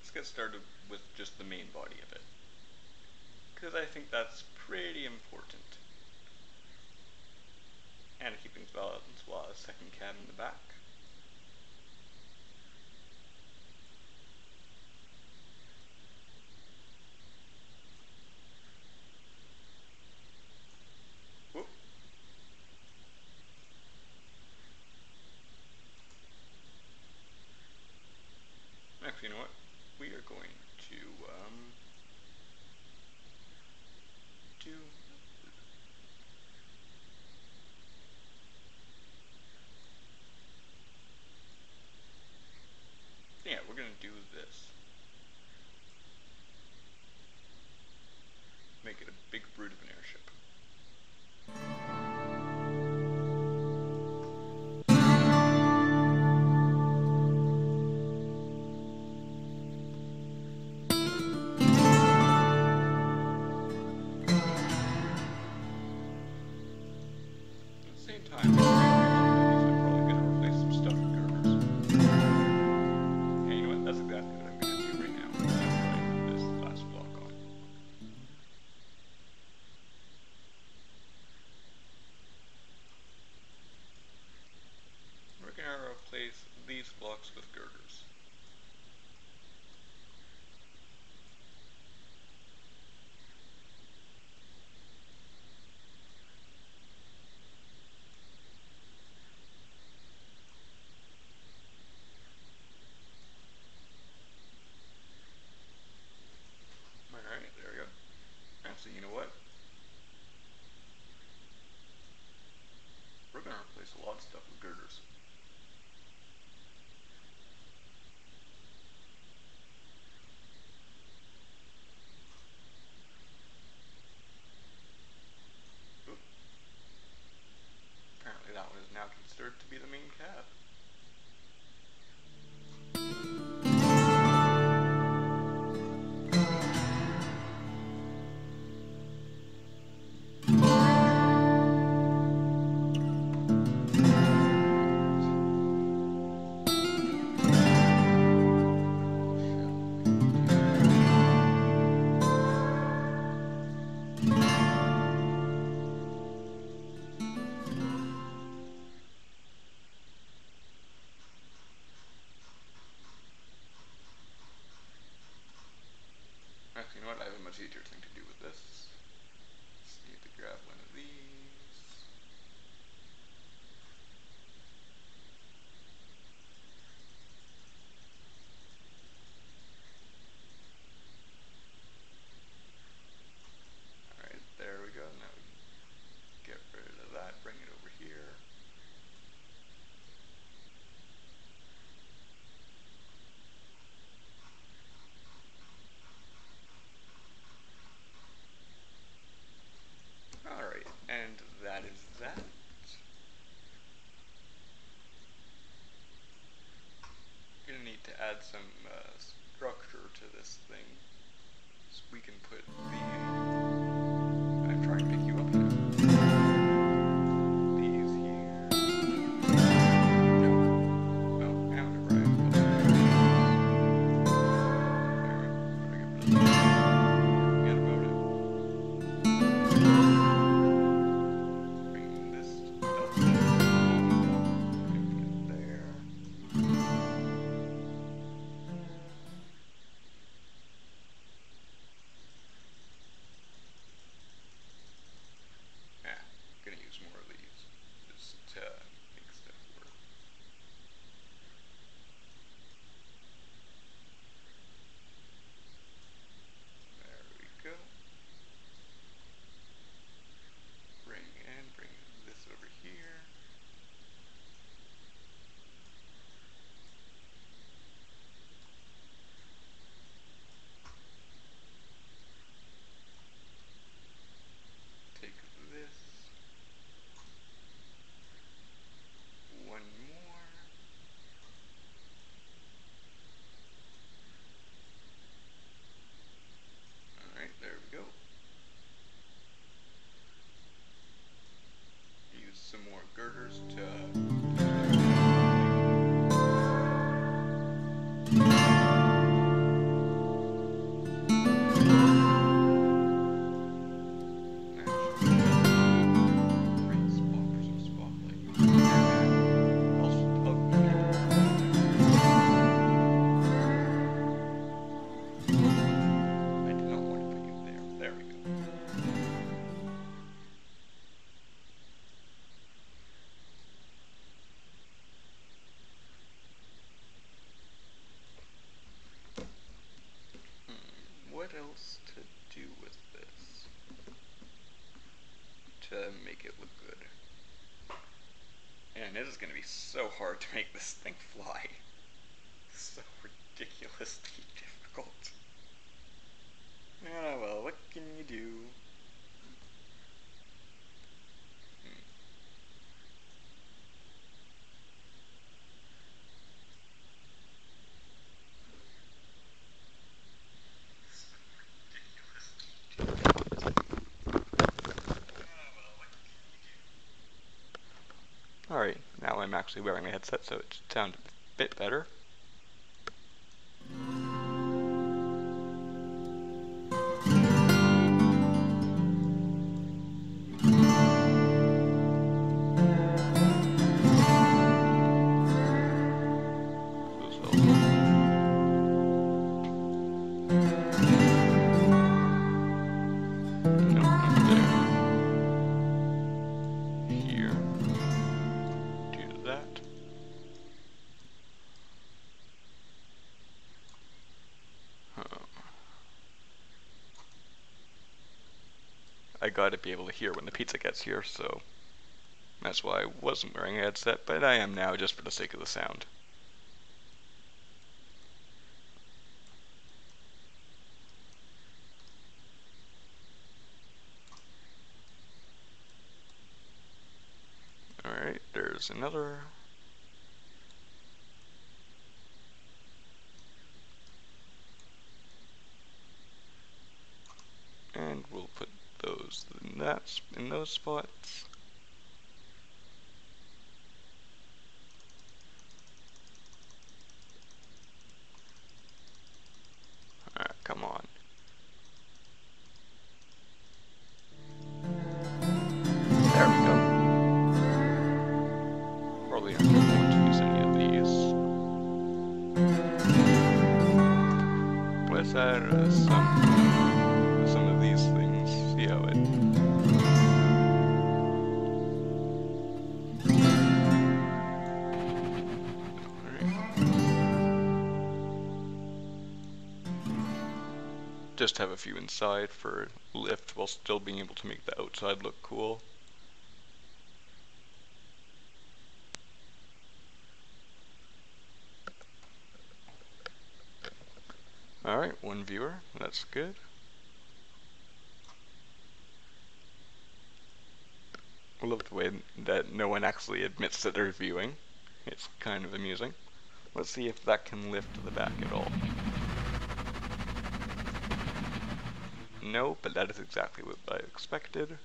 Let's get started with just the main body of it because I think that's pretty important and keeping development while a second cam in the back. with girders. much easier thing to do with this. More girders to it is going to be so hard to make this thing fly. So ridiculously difficult. Ah, well, what can you do? Hmm. Alright, now I'm actually wearing a headset, so it should sound a bit better. Gotta be able to hear when the pizza gets here, so that's why I wasn't wearing a headset, but I am now just for the sake of the sound. Alright, there's another. And we'll put those in those spots. Few inside for lift while still being able to make the outside look cool. Alright, one viewer, that's good. I love the way that no one actually admits that they're viewing. It's kind of amusing. Let's see if that can lift the back at all. No, but that is exactly what I expected.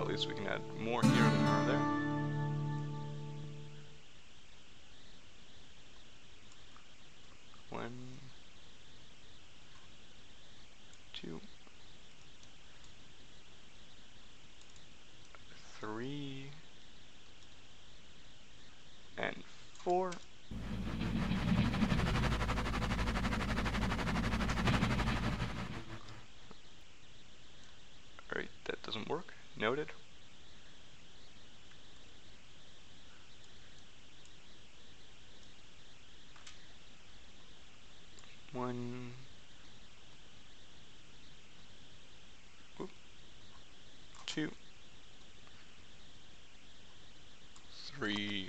At least we can add more here than there. One, two, three, and four. Alright, that doesn't work. Noted. Two, three,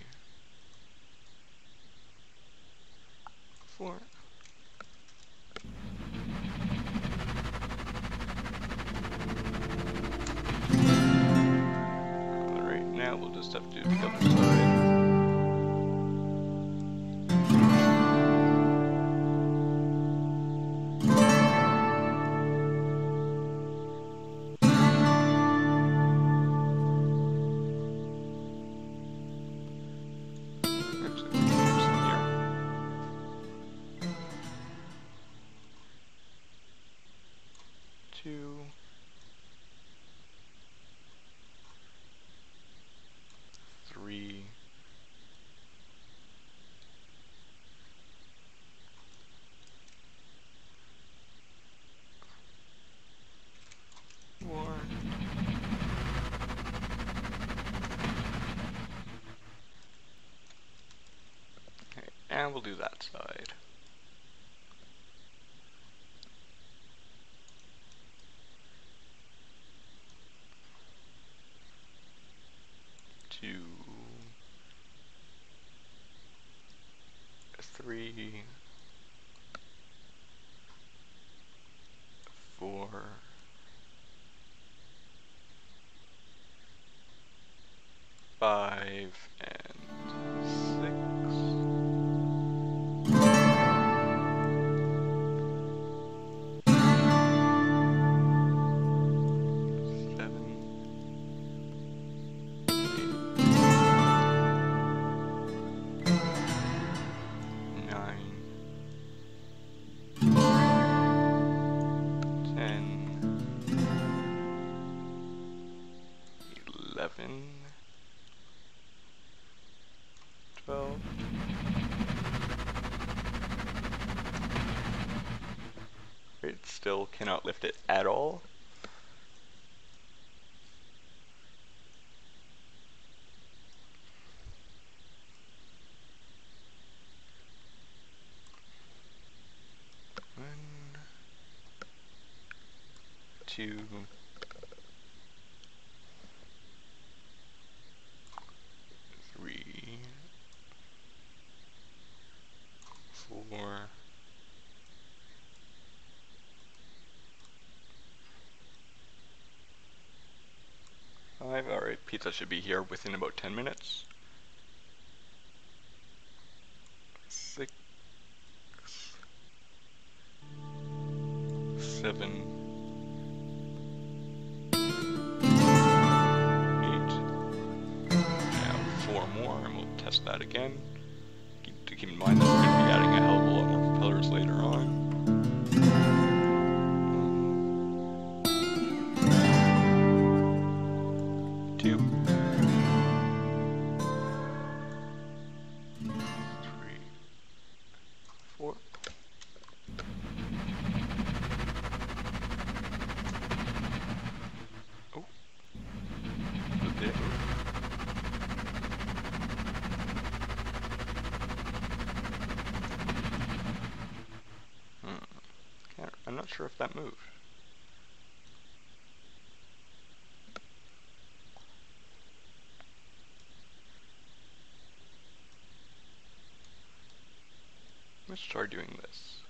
four. Alright, now we'll just have to do the and we'll do that side. Still cannot lift it at all. One, two, three, four, five. Alright, pizza should be here within about 10 minutes. Six, seven, eight. Now four more, and we'll test that again. Keep, keep in mind that sure if that moved. Let's try doing this.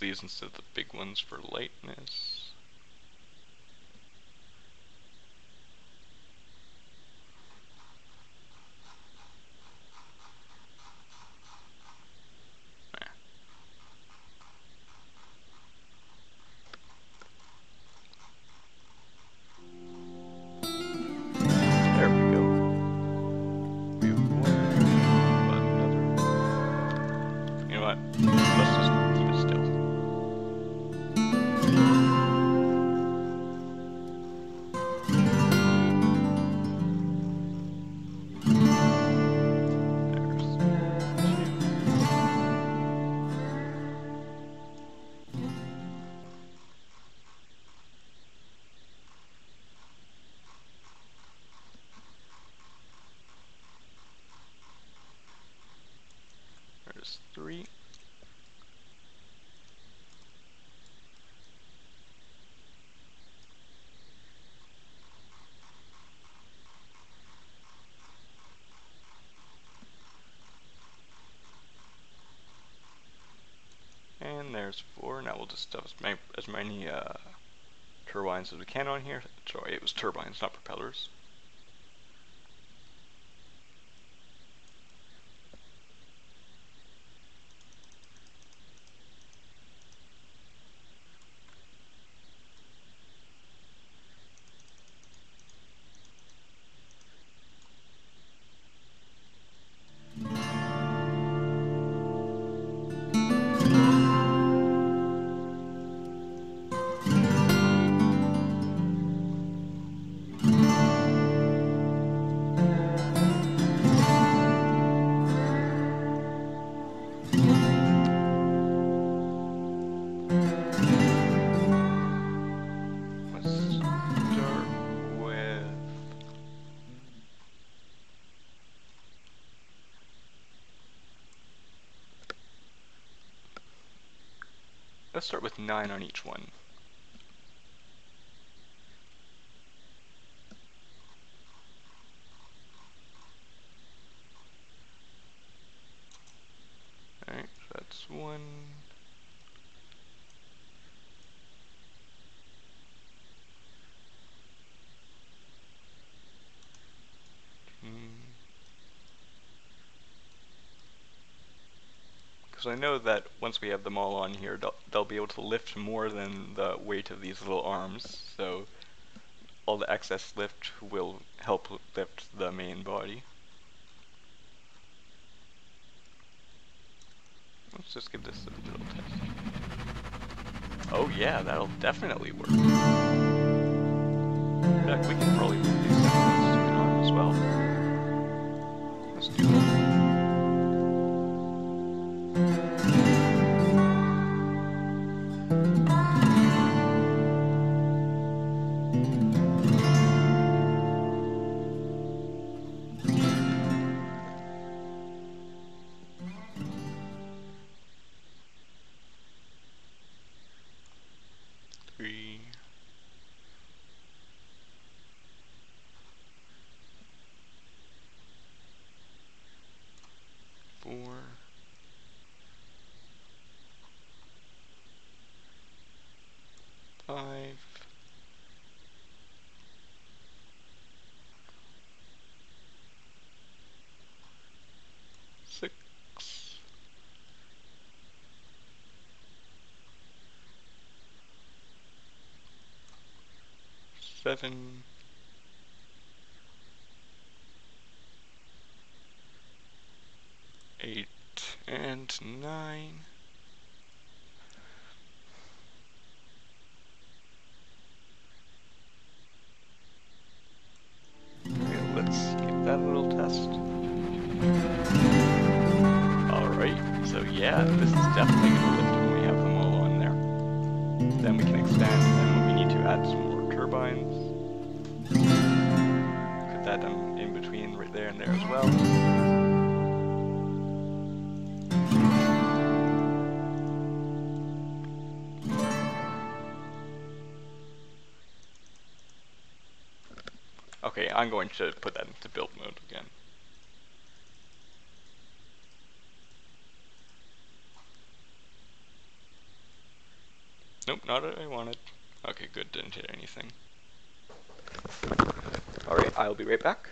These instead of the big ones for lightness. There's three. And there's four. Now we'll just stuff as many, as many uh, turbines as we can on here. Sorry, it was turbines, not propellers. Let's start with nine on each one. Alright, so that's one. Because I know that once we have them all on here, they'll, they'll be able to lift more than the weight of these little arms, so all the excess lift will help lift the main body. Let's just give this a little test. Oh yeah, that'll definitely work. In fact, we can probably move these on as well. Let's do Seven. Eight and nine. Okay, let's give that a little test. Alright, so yeah, this is definitely gonna lift when we have them all on there. Then we can expand, and we need to add some more turbines, that um, in between right there and there as well. Okay, I'm going to put that into build mode again. Nope, not what I wanted. Okay, good, didn't hit anything. Alright, I'll be right back.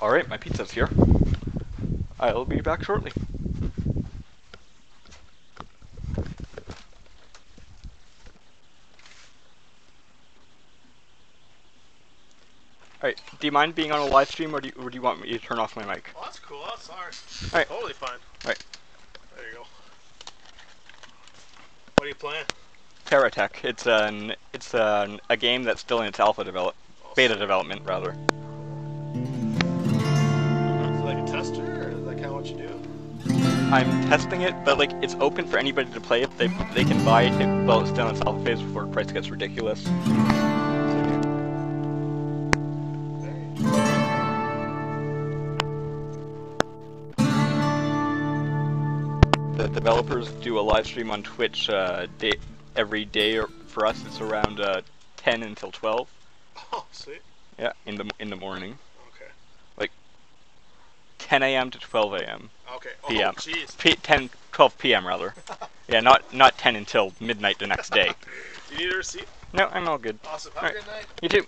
Alright, my pizza's here. I'll be back shortly. Alright, do you mind being on a live stream or do, you, or do you want me to turn off my mic? Oh, that's cool. That's alright. Alright. Totally fine. Alright. There you go. What are you playing? Terratech. It's an it's an, a game that's still in its alpha develop beta development rather. Is like a tester, or is that kind of what you do? I'm testing it, but like it's open for anybody to play it. They they can buy it while it's still in its alpha phase before the price gets ridiculous. Developers do a live stream on Twitch uh, day, every day. For us, it's around uh, 10 until 12. Oh, sweet. Yeah, in the in the morning, Okay. Like 10 a.m. to 12 a.m. Okay. Oh, PM. jeez. P- 10 12 p.m. rather. Yeah, not not 10 until midnight the next day. Do you need a receipt? No, I'm all good. Awesome. Have Alright. a good night. You too.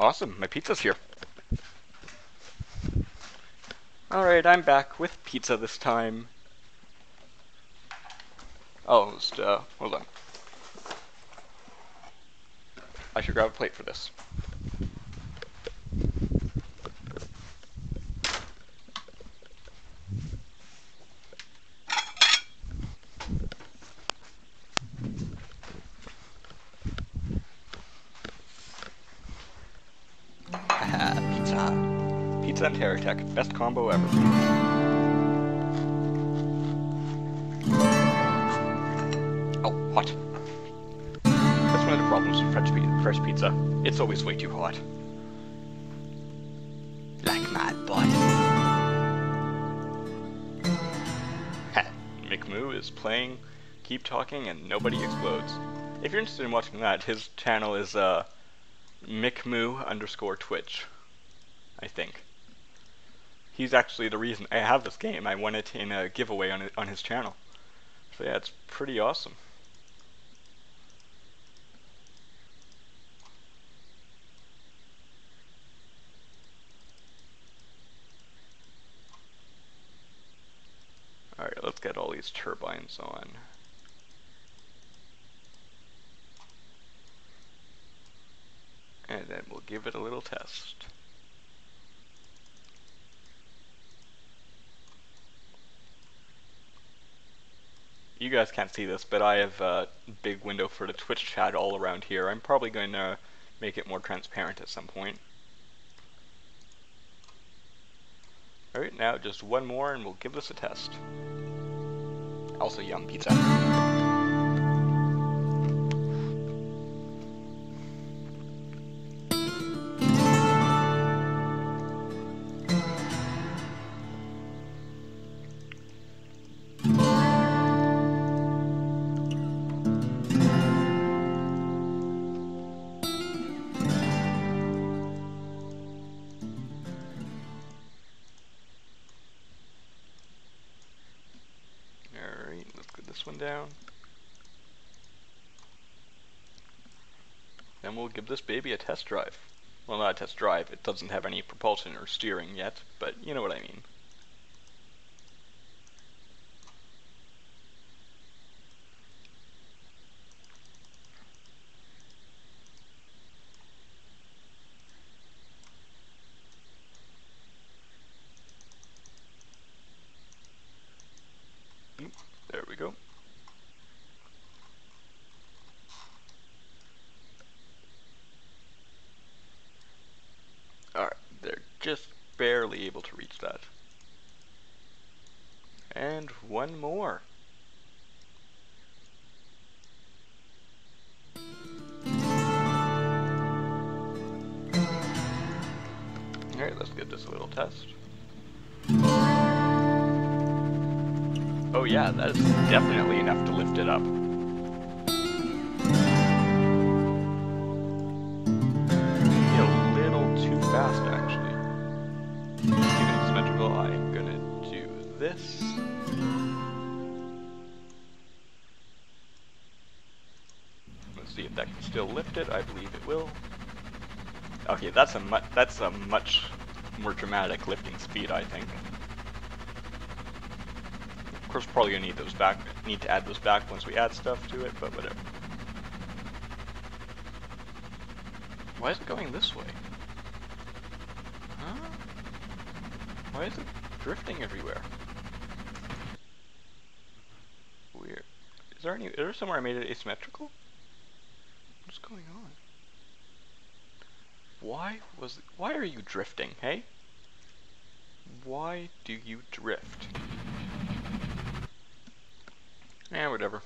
Awesome, my pizza's here. Alright, I'm back with pizza this time. Oh, just, uh, hold on. I should grab a plate for this. Pizza. And Terratech, best combo ever. Oh, hot. That's one of the problems with fresh, fresh pizza. It's always way too hot. Like my butt. Ha, McMoo is playing Keep Talking and Nobody Explodes. If you're interested in watching that, his channel is, uh, McMoo underscore Twitch. I think. He's actually the reason I have this game. I won it in a giveaway on on his channel. So yeah, it's pretty awesome. Alright, let's get all these turbines on. And then we'll give it a little test. You guys can't see this, but I have a big window for the Twitch chat all around here. I'm probably going to make it more transparent at some point. Alright, now just one more and we'll give this a test. Also yum pizza. Down. Then we'll give this baby a test drive. Well, not a test drive, it doesn't have any propulsion or steering yet, but you know what I mean. Give this a little test. Oh yeah, that is definitely enough to lift it up. Maybe a little too fast, actually. To keep it symmetrical, I'm gonna do this. Let's see if that can still lift it. I believe it will. Okay, that's a mu that's a much more dramatic lifting speed, I think. Of course, we're probably gonna need those back. Need to add those back once we add stuff to it, but whatever. Why is it going this way? Huh? Why is it drifting everywhere? Weird. Is there any? Is there somewhere I made it asymmetrical? What's going on? Why was? Why are you drifting? Hey? Why do you drift? Eh, whatever.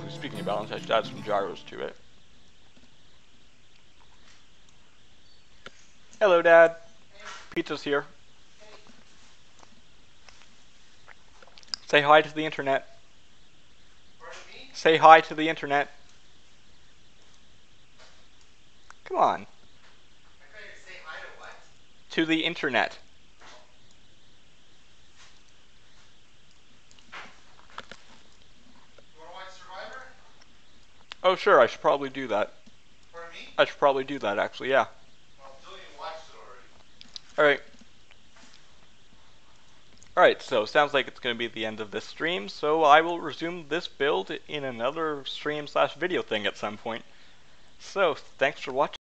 Actually, speaking of balance, I should add some gyros to it. Hello, Dad. Pizza's here. Say hi to the internet. Say hi to the internet. Come on. To the internet. Oh, sure, I should probably do that. I should probably do that, actually, yeah. Alright. Alright, so sounds like it's going to be the end of this stream, so I will resume this build in another stream slash video thing at some point. So, thanks for watching.